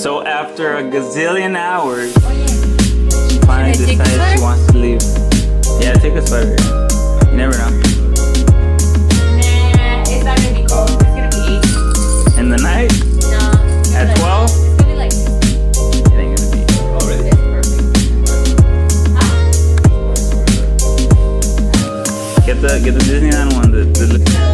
So after a gazillion hours, oh, she finally Can I take a decides she wants to leave. Yeah, take a sweater. You never know. Nah, it's not gonna be cold. It's gonna be eight. In the night, No. at 12, It's gonna be like it ain't gonna be. Oh, really? It's perfect. Get the get the Disneyland one. The, the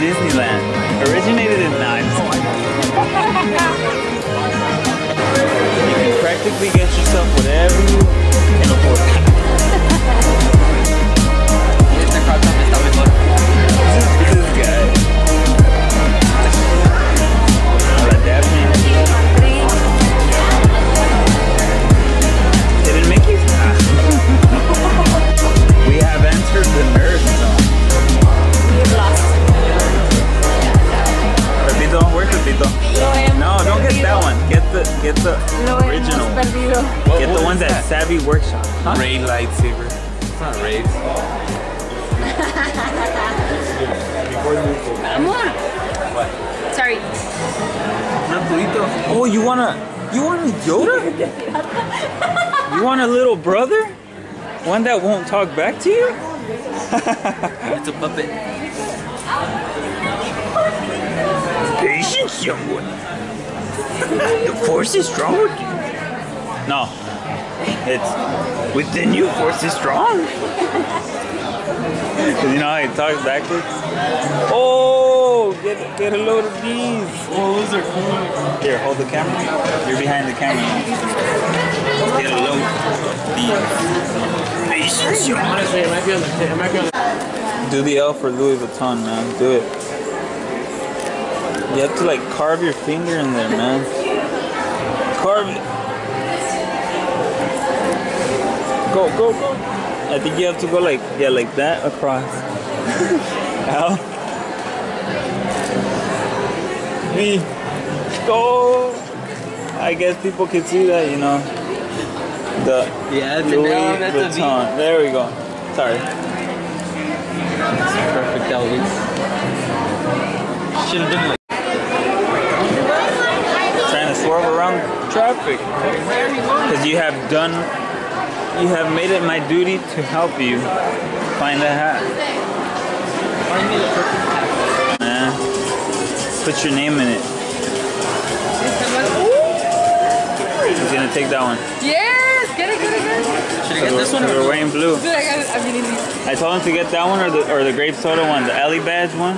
Disneyland. Originated in Nice. Oh you can practically get yourself whatever you can afford. Original. perdido. Get the ones at Savi Workshop. Huh? Rey lightsaber. It's not Rey's. Amor. Sorry. Oh, you wanna you want a Yoda? you want a little brother? One that won't talk back to you? It's a puppet. Patience, young one. The force is strong with you. No. It's within you, force is strong. You know how he talks backwards? Oh, get, get a load of these. Oh, those are cool. Here, hold the camera. You're behind the camera now. Get a load of these. Patience, young. Honestly, it might be on the. It might be on the. Do the L for Louis Vuitton, man. Do it. You have to like carve your finger in there, man. It. Go, go, go. I think you have to go like, yeah, like that across. V. Go. I guess people can see that, you know. The Yeah, Louis no, that's a V. Vuitton. There we go. Sorry. Perfect Elvis. Should have been like. Because you have done you have made it my duty to help you find a hat Find me the perfect hat. man put your name in it He's gonna take that one Yes, get it, get it. Should I get this one or We're wearing blue. Dude, I got I'm getting these. I told him to get that one or the or the grape soda one, the Ellie badge one.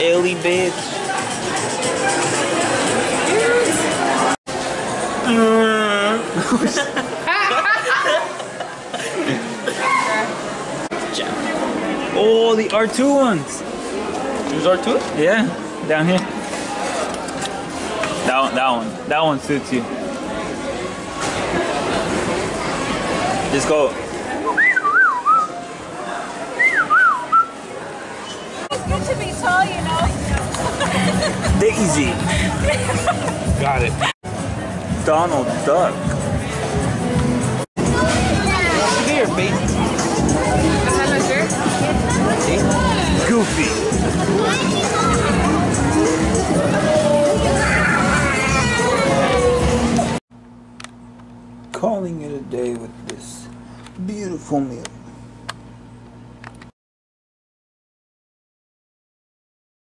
Ellie badge. Mm. oh, the R2 ones. These are two? Yeah, down here. That one, that one, that one suits you. Just go. It's good to be tall, you know. Daisy. Got it. Donald Duck. Goofy. Calling it a day with this beautiful meal.